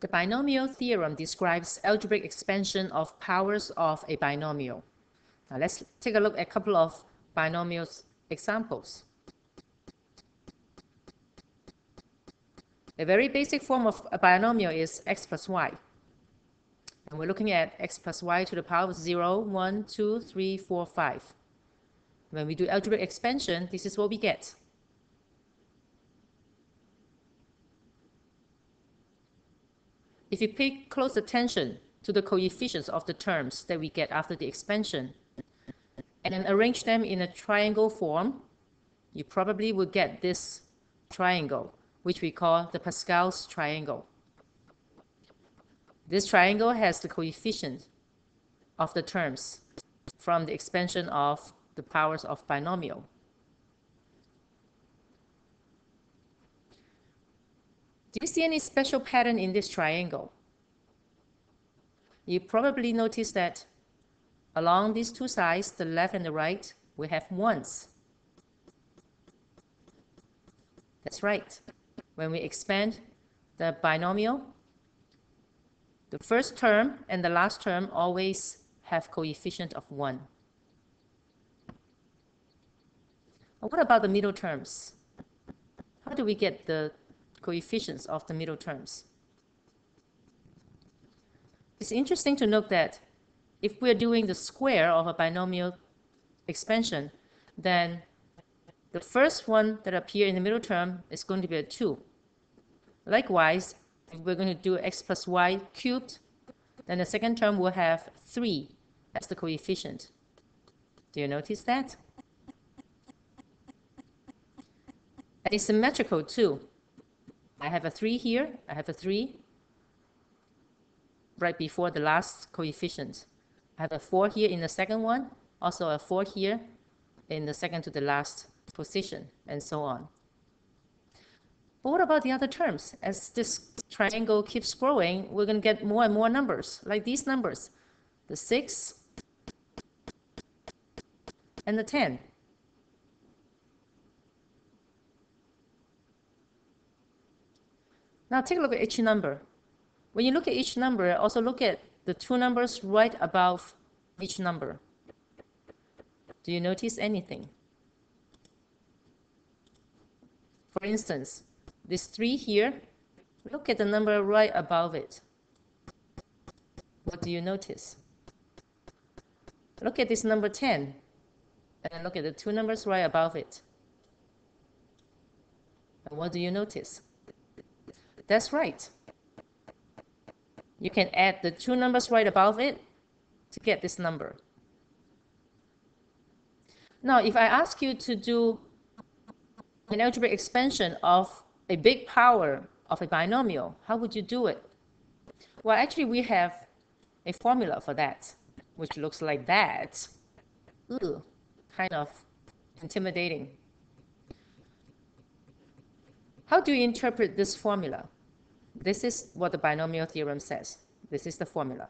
The binomial theorem describes algebraic expansion of powers of a binomial. Now let's take a look at a couple of binomial examples. A very basic form of a binomial is x plus y. And we're looking at x plus y to the power of 0, 1, 2, 3, 4, 5. When we do algebraic expansion, this is what we get. If you pay close attention to the coefficients of the terms that we get after the expansion, and then arrange them in a triangle form, you probably will get this triangle, which we call the Pascal's triangle. This triangle has the coefficient of the terms from the expansion of the powers of binomial. Do you see any special pattern in this triangle? You probably notice that along these two sides, the left and the right, we have ones. That's right. When we expand the binomial, the first term and the last term always have coefficient of 1. What about the middle terms? How do we get the coefficients of the middle terms. It's interesting to note that if we're doing the square of a binomial expansion, then the first one that appear in the middle term is going to be a 2. Likewise, if we're going to do x plus y cubed, then the second term will have 3 as the coefficient. Do you notice that? And it's symmetrical too. I have a 3 here, I have a 3 right before the last coefficient. I have a 4 here in the second one, also a 4 here in the second to the last position, and so on. But what about the other terms? As this triangle keeps growing, we're going to get more and more numbers, like these numbers, the 6 and the 10. Now take a look at each number. When you look at each number, also look at the two numbers right above each number. Do you notice anything? For instance, this 3 here, look at the number right above it. What do you notice? Look at this number 10, and look at the two numbers right above it. And what do you notice? That's right. You can add the two numbers right above it to get this number. Now, if I ask you to do an algebraic expansion of a big power of a binomial, how would you do it? Well, actually, we have a formula for that, which looks like that. Ooh, kind of intimidating. How do you interpret this formula? This is what the binomial theorem says. This is the formula.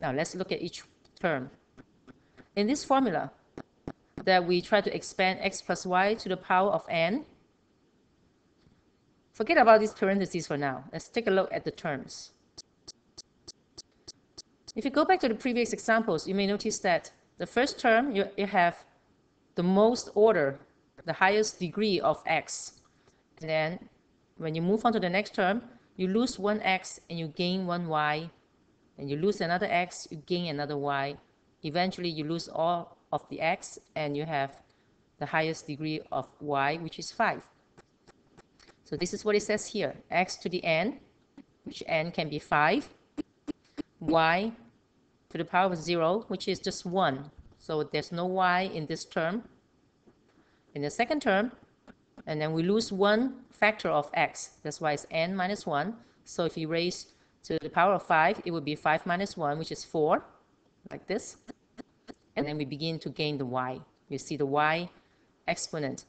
Now let's look at each term. In this formula, that we try to expand x plus y to the power of n, forget about these parentheses for now. Let's take a look at the terms. If you go back to the previous examples, you may notice that the first term, you, you have the most order, the highest degree of x. And then when you move on to the next term, you lose one x and you gain one y, and you lose another x, you gain another y. Eventually, you lose all of the x, and you have the highest degree of y, which is 5. So this is what it says here, x to the n, which n can be 5, y to the power of 0, which is just 1. So there's no y in this term. In the second term, and then we lose one factor of x. That's why it's n minus 1. So if you raise to the power of 5, it would be 5 minus 1, which is 4, like this. And then we begin to gain the y. You see the y exponent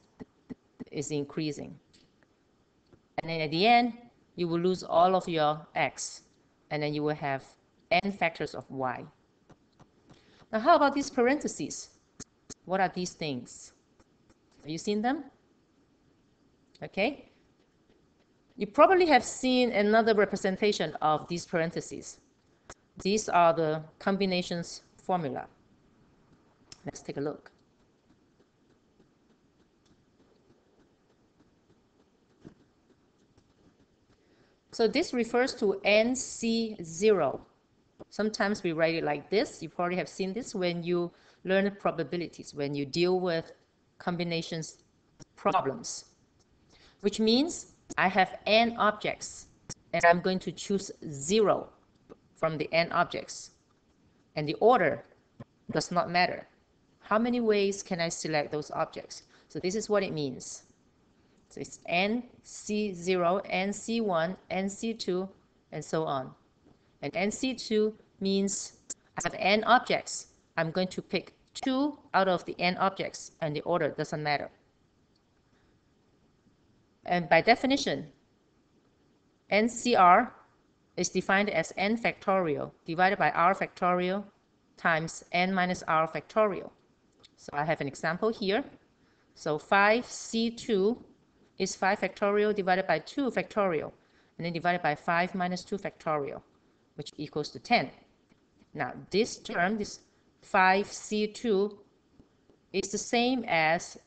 is increasing. And then at the end, you will lose all of your x, and then you will have n factors of y. Now, how about these parentheses? What are these things? Have you seen them? Okay? You probably have seen another representation of these parentheses. These are the combinations formula. Let's take a look. So this refers to NC0. Sometimes we write it like this. You probably have seen this when you learn probabilities, when you deal with combinations problems, which means I have n objects and I'm going to choose 0 from the n objects. And the order does not matter. How many ways can I select those objects? So this is what it means. So it's NC0, NC1, NC2, and so on. And NC2 means I have n objects. I'm going to pick two out of the n objects, and the order doesn't matter. And by definition, NCR is defined as n factorial divided by r factorial times n minus r factorial. So I have an example here. So 5c2 is 5 factorial divided by 2 factorial, and then divided by 5 minus 2 factorial, which equals to 10. Now this term, this 5c2, is the same as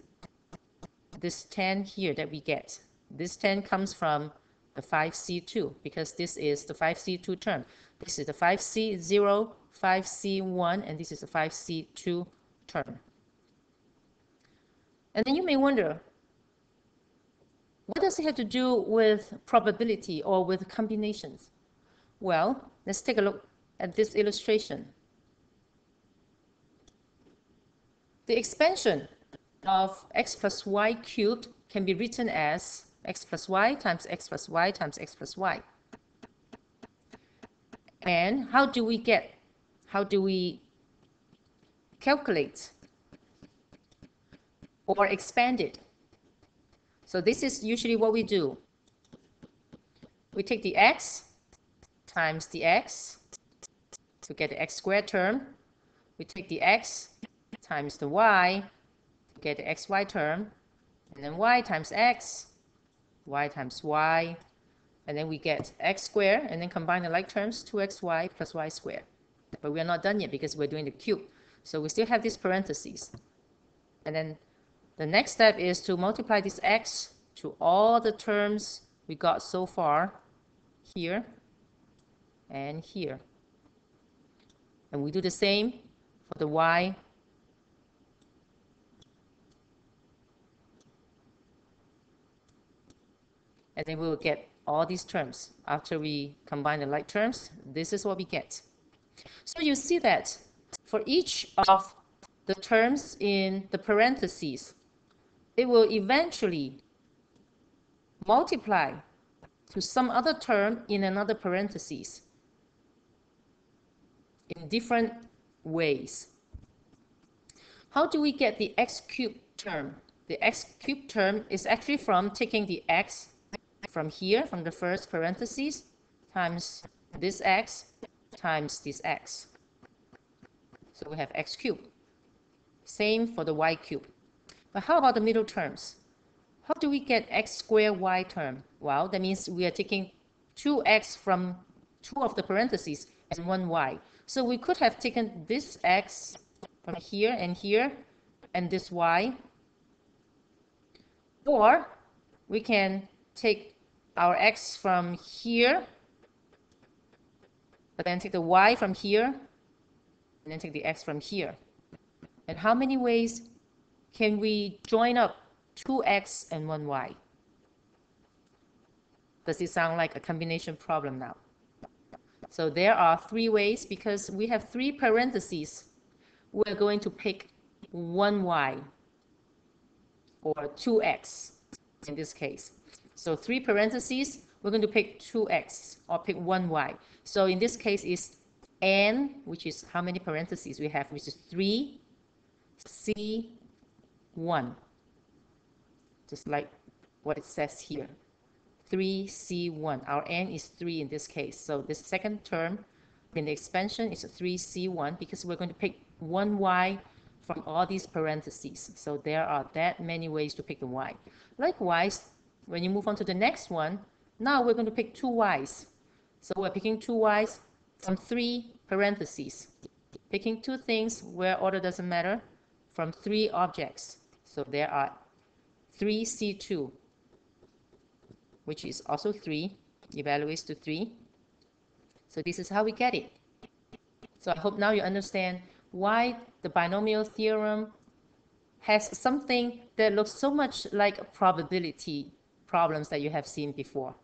this 10 here that we get. This 10 comes from the 5c2 because this is the 5c2 term. This is the 5c0, 5c1, and this is the 5c2 term. And then you may wonder, what does it have to do with probability or with combinations? Well, let's take a look at this illustration. The expansion of x plus y cubed can be written as x plus y times x plus y times x plus y. And how do we get, how do we calculate or expand it? So this is usually what we do. We take the x times the x to get the x squared term. We take the x times the y to get the xy term. And then y times x, y times y. And then we get x squared, and then combine the like terms, 2xy plus y squared. But we're not done yet because we're doing the cube. So we still have these parentheses. And then the next step is to multiply this x to all the terms we got so far here and here. And we do the same for the y and then we will get all these terms. After we combine the like terms, this is what we get. So you see that for each of the terms in the parentheses, it will eventually multiply to some other term in another parentheses in different ways. How do we get the x cubed term? The x cubed term is actually from taking the x from here, from the first parentheses, times this x times this x. So we have x cubed. Same for the y cubed. But how about the middle terms? How do we get x squared y term? Well, that means we are taking 2x from two of the parentheses and one y. So we could have taken this x from here and here and this y. Or we can take our x from here, but then take the y from here, and then take the x from here. And how many ways can we join up 2x and 1y? Does it sound like a combination problem now? So there are three ways because we have three parentheses. We're going to pick 1y or 2x in this case. So three parentheses, we're going to pick 2x or pick 1y. So in this case is n, which is how many parentheses we have, which is 3, c, 1. Just like what it says here. 3c1. Our n is 3 in this case. So this second term in the expansion is 3c1 because we're going to pick 1y from all these parentheses. So there are that many ways to pick the y. Likewise, when you move on to the next one, Now we're going to pick two y's. So we're picking two y's from three parentheses. Picking two things where order doesn't matter from three objects. So there are 3C2, which is also 3, evaluates to 3. So this is how we get it. So I hope now you understand why the binomial theorem has something that looks so much like a probability problems that you have seen before.